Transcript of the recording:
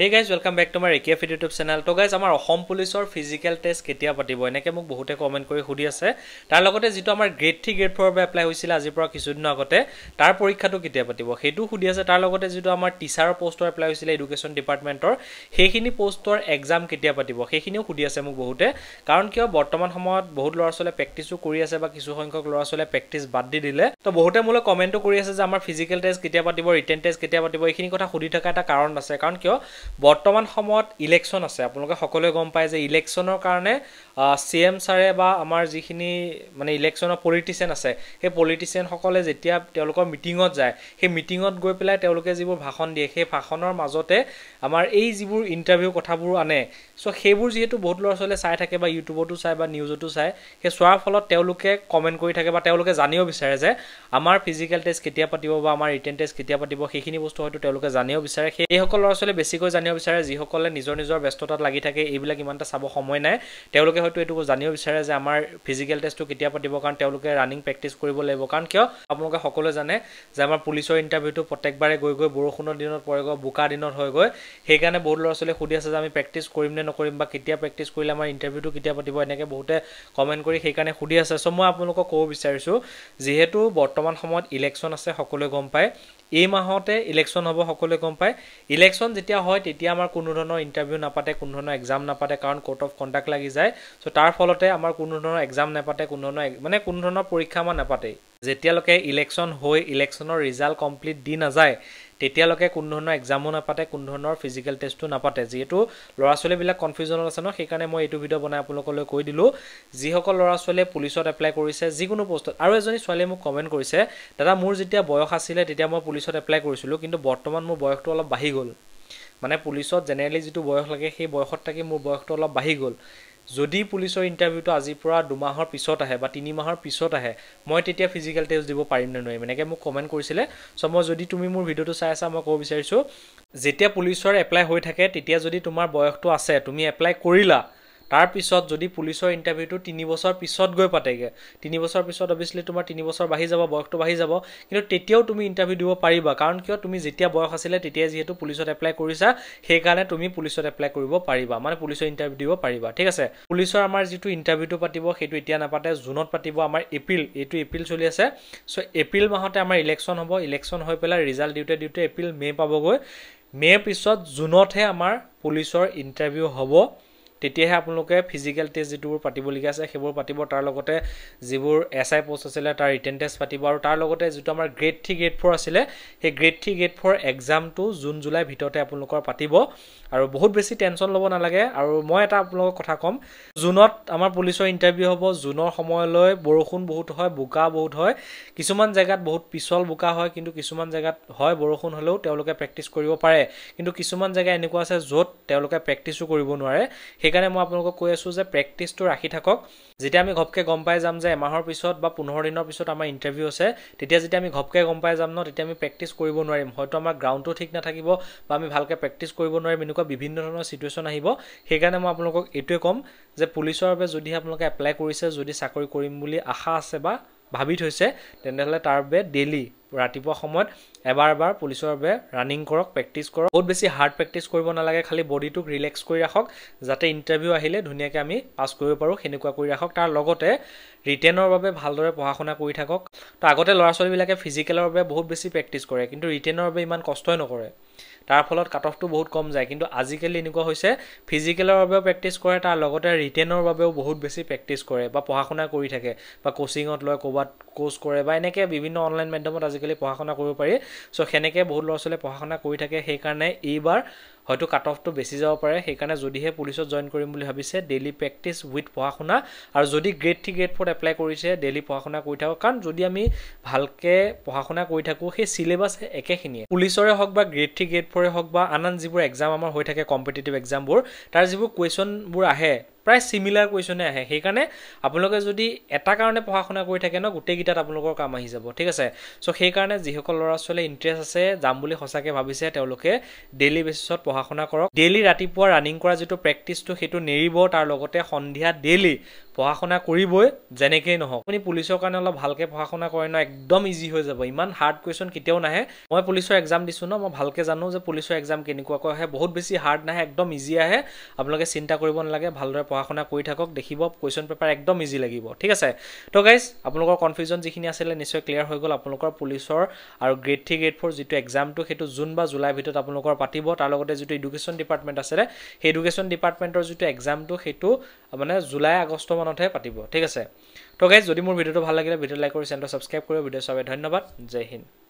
Hey guys welcome back to my ৰেকিয়া feed YouTube channel তো guys আমাৰ অসম পুলিচৰ physical test কেতিয়া পাতিব? এনেকৈ মোক বহুতে কমেণ্ট কৰি সুধি আছে। তাৰ লগতে যিটো আমাৰ গ্ৰেড থ্ৰী গ্ৰেড ফ'ৰৰ বাবে এপ্লাই হৈছিলে আজিৰ পৰা কিছুদিনৰ আগতে তাৰ পৰীক্ষাটো কেতিয়া পাতিব? সেইটোও সুধি আছে। তাৰ লগতে যিটো আমাৰ টিচাৰৰ পষ্টৰ এপ্লাই হৈছিলে এডুকেশ্যন ডিপাৰ্টমেণ্টৰ সেইখিনি পষ্টৰ এক্সাম কেতিয়া পাতিব? সেইখিনিও সুধি আছে মোক বহুতে। কাৰণ কিয় বৰ্তমান সময়ত বহুত ল'ৰা ছোৱালীয়ে প্ৰেক্টিচো কৰি আছে বা কিছু সংখ্যক ল'ৰা ছোৱালীয়ে প্ৰেক্টিচ বাদ দি দিলে। তো বহুতে মোলৈ কমেণ্টো কৰি আছে যে আমাৰ ফিজিকেল টেষ্ট কেতিয়া পাতিব ৰিটেন টেষ্ট কেতিয়া পাতিব? এইখিনি কথা সুধি থকা এটা কাৰণ আছে। কাৰণ কিয় বৰ্তমান সময়ত ইলেকশ্যন আছে। আপোনালোকে সকলোৱে গম পায় যে ইলেকশ্যনৰ কাৰণে চি এম ছাৰে বা আমাৰ যিখিনি মানে ইলেকশ্যনৰ পলিটিচিয়ান আছে সেই পলিটিচিয়ানসকলে যেতিয়া তেওঁলোকৰ মিটিঙত যায় সেই মিটিঙত গৈ পেলাই তেওঁলোকে যিবোৰ ভাষণ দিয়ে সেই ভাষণৰ মাজতে আমাৰ এই যিবোৰ ইণ্টাৰভিউ কথাবোৰ আনে চ' সেইবোৰ যিহেতু বহুত ল'ৰা ছোৱালীয়ে চাই থাকে বা ইউটিউবতো চায় বা নিউজতো চায় সেই চোৱাৰ ফলত তেওঁলোকে কমেণ্ট কৰি থাকে বা তেওঁলোকে জানিব বিচাৰে যে আমাৰ ফিজিকেল টেষ্ট কেতিয়া পাতিব বা আমাৰ ৰিটেন টেষ্ট কেতিয়া পাতিব সেইখিনি বস্তু হয়তো তেওঁলোকে জানিব বিচাৰে। সেইসকল ল'ৰা ছোৱালীয়ে বেছিকৈ জানিব বিচাৰে যিসকলে নিজৰ নিজৰ ব্যস্ততাত লাগি থাকে এইবিলাক ইমান এটা চাব সময় নাই। তেওঁলোকে হয়তো এইটো জানিব বিচাৰে যে আমাৰ ফিজিকেল টেষ্টটো কেতিয়া পাতিব কাৰণ তেওঁলোকে ৰানিং প্ৰেক্টিচ কৰিব লাগিব। কাৰণ কিয়? আপোনালোকে সকলোৱে জানে যে আমাৰ পুলিচৰ ইণ্টাৰভিউটো প্ৰত্যেকবাৰে গৈ গৈ বৰষুণৰ দিনত পৰেগৈ বোকা দিনত হৈ গৈ। সেইকাৰণে বহুত ল'ৰা ছোৱালীয়ে সুধি আছে যে আমি প্ৰেক্টিচ কৰিম নে নকৰিম বা কেতিয়া প্ৰেক্টিচ কৰিলে আমাৰ ইণ্টাৰভিউটো কেতিয়া পাতিব এনেকৈ বহুতে কমেণ্ট কৰি সেইকাৰণে সুধি আছে। চ' মই আপোনালোকক ক'ব বিচাৰিছোঁ যিহেতু বৰ্তমান সময়ত ইলেকশ্যন আছে সকলোৱে গম পায়। এই মাহতে ইলেকশ্যন হ'ব সকলোৱে গম পায়। ইলেকশ্যন যেতিয়া হয় তেতিয়া আমাৰ কোনো ধৰণৰ ইণ্টাৰভিউ নাপাতে কোনো ধৰণৰ এক্সাম নাপাতে কাৰণ কোৰ্ট অফ কণ্ডাক্ট লাগি যায়। চ' তাৰ ফলতে আমাৰ কোনো ধৰণৰ এক্সাম নাপাতে কোনো ধৰণৰ মানে কোনো ধৰণৰ পৰীক্ষা আমাৰ নাপাতেই। যেতিয়ালৈকে ইলেকশ্যন হৈ ইলেকশ্যনৰ ৰিজাল্ট কমপ্লিট দি নাযায় তেতিয়ালৈকে কোনো ধৰণৰ এক্সামো নাপাতে কোনো ধৰণৰ ফিজিকেল টেষ্টো নাপাতে। যিহেতু ল'ৰা ছোৱালীবিলাক কনফিউজনত আছে ন সেইকাৰণে মই এইটো ভিডিঅ' বনাই আপোনালোকলৈ কৈ দিলোঁ। যিসকল ল'ৰা ছোৱালীয়ে পুলিচত এপ্লাই কৰিছে যিকোনো পষ্টত আৰু এজনী ছোৱালীয়ে মোক কমেণ্ট কৰিছে দাদা মোৰ যেতিয়া বয়স আছিলে তেতিয়া মই পুলিচত এপ্লাই কৰিছিলোঁ কিন্তু বৰ্তমান মোৰ বয়সটো অলপ বাঢ়ি গ'ল। মানে পুলিচত জেনেৰেলি যিটো বয়স লাগে সেই বয়সত থাকি মোৰ বয়সটো অলপ বাঢ়ি গ'ল। যদি পুলিচৰ ইণ্টাৰভিউটো আজিৰ পৰা দুমাহৰ পিছত আহে বা তিনি মাহৰ পিছত আহে মই তেতিয়া ফিজিকেল টেষ্ট দিব পাৰিম নে নোৱাৰিম? এনেকৈ মোক কমেণ্ট কৰিছিলে। চ' মই যদি তুমি মোৰ ভিডিঅ'টো চাই আছা মই ক'ব বিচাৰিছোঁ যেতিয়া পুলিচৰ এপ্লাই হৈ থাকে তেতিয়া যদি তোমাৰ বয়সটো আছে তুমি এপ্লাই কৰিলা তাৰপিছত যদি পুলিচৰ ইণ্টাৰভিউটো তিনি বছৰ পিছত গৈ পাতেগৈ। তিনি বছৰ পিছত অভিয়াছলি তোমাৰ তিনি বছৰ বাঢ়ি যাব বয়সটো বাঢ়ি যাব। কিন্তু তেতিয়াও তুমি ইণ্টাৰভিউ দিব পাৰিবা। কাৰণ কিয়? তুমি যেতিয়া বয়স আছিলে তেতিয়াই যিহেতু পুলিচত এপ্লাই কৰিছা সেইকাৰণে তুমি পুলিচত এপ্লাই কৰিব পাৰিবা। মানে পুলিচৰ ইণ্টাৰভিউ দিব পাৰিবা। ঠিক আছে? পুলিচৰ আমাৰ যিটো ইণ্টাৰভিউটো পাতিব সেইটো এতিয়া নাপাতে। জুনত পাতিব আমাৰ এপ্ৰিল। এইটো এপ্ৰিল চলি আছে। চ' এপ্ৰিল মাহতে আমাৰ ইলেকশ্যন হ'ব। ইলেকশ্যন হৈ পেলাই ৰিজাল্ট দিওঁতে দিওঁতে এপ্ৰিল মে' পাবগৈ। মে'ৰ পিছত জুনতহে আমাৰ পুলিচৰ ইণ্টাৰভিউ হ'ব। তেতিয়াহে আপোনালোকে ফিজিকেল টেষ্ট যিটোবোৰ পাতিবলগীয়া আছে সেইবোৰ পাতিব। তাৰ লগতে যিবোৰ এছ আই পষ্ট আছিলে তাৰ ৰিটেন টেষ্ট পাতিব। আৰু তাৰ লগতে যিটো আমাৰ গ্ৰেড থ্ৰী গ্ৰেড ফ'ৰ আছিলে সেই গ্ৰেড থ্ৰী গ্ৰেড ফ'ৰ এক্সামটো জুন জুলাইৰ ভিতৰতে আপোনালোকৰ পাতিব। আৰু বহুত বেছি টেনশ্যন ল'ব নালাগে। আৰু মই এটা আপোনালোকৰ কথা ক'ম জুনত আমাৰ পুলিচৰ ইণ্টাৰভিউ হ'ব। জুনৰ সময়লৈ বৰষুণ বহুত হয় বোকা বহুত হয়। কিছুমান জেগাত বহুত পিছল বোকা হয় কিন্তু কিছুমান জেগাত হয় বৰষুণ হ'লেও তেওঁলোকে প্ৰেক্টিচ কৰিব পাৰে। কিন্তু কিছুমান জেগা এনেকুৱা আছে য'ত তেওঁলোকে প্ৰেক্টিচো কৰিব নোৱাৰে। সেইকাৰণে মই আপোনালোকক কৈ আছোঁ যে প্ৰেক্টিচটো ৰাখি থাকক। যেতিয়া আমি ঘপকৈ গম পাই যাম যে এমাহৰ পিছত বা পোন্ধৰ দিনৰ পিছত আমাৰ ইণ্টাৰভিউ আছে তেতিয়া যেতিয়া আমি ঘপকৈ গম পাই যাম ন তেতিয়া আমি প্ৰেক্টিচ কৰিব নোৱাৰিম। হয়তো আমাৰ গ্ৰাউণ্ডটো ঠিক নাথাকিব বা আমি ভালকৈ প্ৰেক্টিচ কৰিব নোৱাৰিম এনেকুৱা বিভিন্ন ধৰণৰ চিটুৱেশ্যন আহিব। সেইকাৰণে মই আপোনালোকক এইটোৱে ক'ম যে পুলিচৰ বাবে যদি আপোনালোকে এপ্লাই কৰিছে যদি চাকৰি কৰিম বুলি আশা আছে বা ভাবি থৈছে তেনেহ'লে তাৰ বাবে ডেইলি ৰাতিপুৱা সময়ত এবাৰ এবাৰ পুলিচৰ বাবে ৰানিং কৰক প্ৰেক্টিচ কৰক। বহুত বেছি হাৰ্ড প্ৰেক্টিচ কৰিব নালাগে খালি বডিটোক ৰিলেক্স কৰি ৰাখক যাতে ইণ্টাৰভিউ আহিলে ধুনীয়াকৈ আমি পাছ কৰিব পাৰোঁ সেনেকুৱা কৰি ৰাখক। তাৰ লগতে ৰিটেনৰ বাবে ভালদৰে পঢ়া শুনা কৰি থাকক। তো আগতে ল'ৰা ছোৱালীবিলাকে ফিজিকেলৰ বাবে বহুত বেছি প্ৰেক্টিচ কৰে কিন্তু ৰিটেনৰ বাবে ইমান কষ্টই নকৰে। তাৰ ফলত কাট অফটো বহুত কম যায়। কিন্তু আজিকালি এনেকুৱা হৈছে ফিজিকেলৰ বাবেও প্ৰেক্টিচ কৰে তাৰ লগতে ৰিটেনৰ বাবেও বহুত বেছি প্ৰেক্টিচ কৰে বা পঢ়া শুনা কৰি থাকে বা কোচিঙত লয় ক'ৰবাত কোৰ্চ কৰে বা এনেকৈ বিভিন্ন অনলাইন মাধ্যমত আজিকালি পঢ়া শুনা কৰিব পাৰি। চ' সেনেকৈ বহুত ল'ৰা ছোৱালীয়ে পঢ়া শুনা কৰি থাকে সেইকাৰণে এইবাৰ হয়তো কাট অফটো বেছি যাব পাৰে। সেইকাৰণে যদিহে পুলিচত জইন কৰিম বুলি ভাবিছে ডেইলি প্ৰেক্টিচ উইথ পঢ়া শুনা আৰু যদি গ্ৰেড থ্ৰী গ্ৰেড ফ'ৰত এপ্লাই কৰিছে ডেইলি পঢ়া শুনা কৰি থাকক। কাৰণ যদি আমি ভালকৈ পঢ়া শুনা কৰি থাকোঁ সেই চিলেবাছ একেখিনিয়ে। পুলিচৰে হওক বা গ্ৰেড থ্ৰী গ্ৰেড ফ'ৰে হওক বা আন আন যিবোৰ এক্সাম আমাৰ হৈ থাকে কম্পিটিটিভ এক্সামবোৰ তাৰ যিবোৰ কুৱেশ্যনবোৰ আহে প্ৰায় চিমিলাৰ কুৱেশ্যনে আহে। সেইকাৰণে আপোনালোকে যদি এটা কাৰণে পঢ়া শুনা কৰি থাকে ন গোটেইকেইটাত আপোনালোকৰ কাম আহি যাব ঠিক আছে? চ' সেইকাৰণে যিসকল ল'ৰা ছোৱালীয়ে ইণ্টাৰেষ্ট আছে যাম বুলি সঁচাকৈ ভাবিছে তেওঁলোকে ডেইলি বেচিছত পঢ়া শুনা কৰক। ডেইলি ৰাতিপুৱা ৰানিং কৰা যিটো প্ৰেক্টিচটো সেইটো নেৰিব তাৰ লগতে সন্ধিয়া ডেইলি পঢ়া শুনা কৰিবই যেনেকেই নহওক। আপুনি পুলিচৰ কাৰণে অলপ ভালকৈ পঢ়া শুনা কৰে ন একদম ইজি হৈ যাব। ইমান হাৰ্ড কুৱেশ্যন কেতিয়াও নাহে। মই পুলিচৰ এক্সাম দিছোঁ ন মই ভালকৈ জানো যে পুলিচৰ এক্সাম কেনেকুৱাকৈ আহে। বহুত বেছি হাৰ্ড নাহে একদম ইজি আহে। আপোনালোকে চিন্তা কৰিব নালাগে ভালদৰে পঢ়া শুনা কৰি থাকক দেখিব কুৱেশ্যন পেপাৰ একদম ইজি লাগিব। ঠিক আছে? তো গাইজ আপোনালোকৰ কনফিউজন যিখিনি আছিলে নিশ্চয় ক্লিয়াৰ হৈ গ'ল। আপোনালোকৰ পুলিচৰ আৰু গ্ৰেড থ্ৰী গ্ৰেড ফ'ৰ যিটো এক্সামটো সেইটো জুন বা জুলাইৰ ভিতৰত আপোনালোকৰ পাতিব। তাৰ লগতে যিটো এডুকেশ্যন ডিপাৰ্টমেণ্ট আছিলে সেই এডুকেশ্যন ডিপাৰ্টমেণ্টৰ যিটো এক্সামটো সেইটো মানে জুলাই আগষ্ট মানতহে পাতিব। ঠিক আছে? তো গাইজ যদি মোৰ ভিডিঅ'টো ভাল লাগিলে ভিডিঅ' লাইক কৰি চেনেলটো ছাবস্ক্ৰাইব কৰিব। ভিডিঅ' চাবে ধন্যবাদ। জয় হিন্দ।